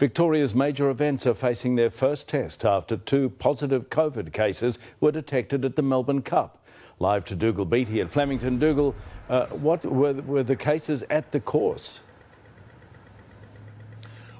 Victoria's major events are facing their first test after two positive COVID cases were detected at the Melbourne Cup. Live to Dougal Beattie at Flemington. Dougal, uh, what were, were the cases at the course?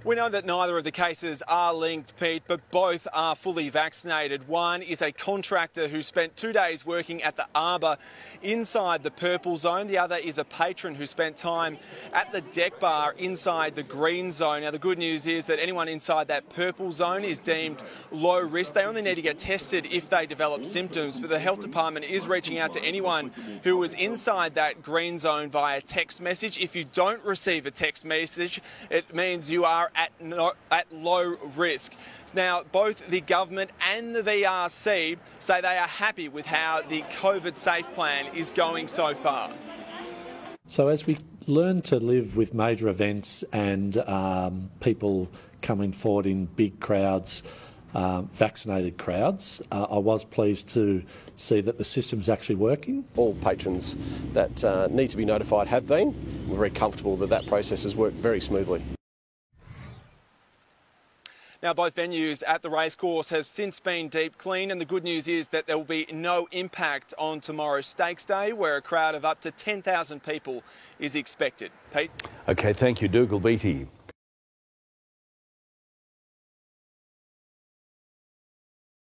We know that neither of the cases are linked, Pete, but both are fully vaccinated. One is a contractor who spent two days working at the Arbour inside the purple zone. The other is a patron who spent time at the deck bar inside the green zone. Now, the good news is that anyone inside that purple zone is deemed low risk. They only need to get tested if they develop symptoms, but the health department is reaching out to anyone who was inside that green zone via text message. If you don't receive a text message, it means you are at, no, at low risk. Now, both the government and the VRC say they are happy with how the COVID safe plan is going so far. So, as we learn to live with major events and um, people coming forward in big crowds, um, vaccinated crowds. Uh, I was pleased to see that the system's actually working. All patrons that uh, need to be notified have been. We're very comfortable that that process has worked very smoothly. Now, both venues at the racecourse have since been deep cleaned, and the good news is that there will be no impact on tomorrow's Stakes Day, where a crowd of up to 10,000 people is expected. Pete? OK, thank you, Dougal Beattie.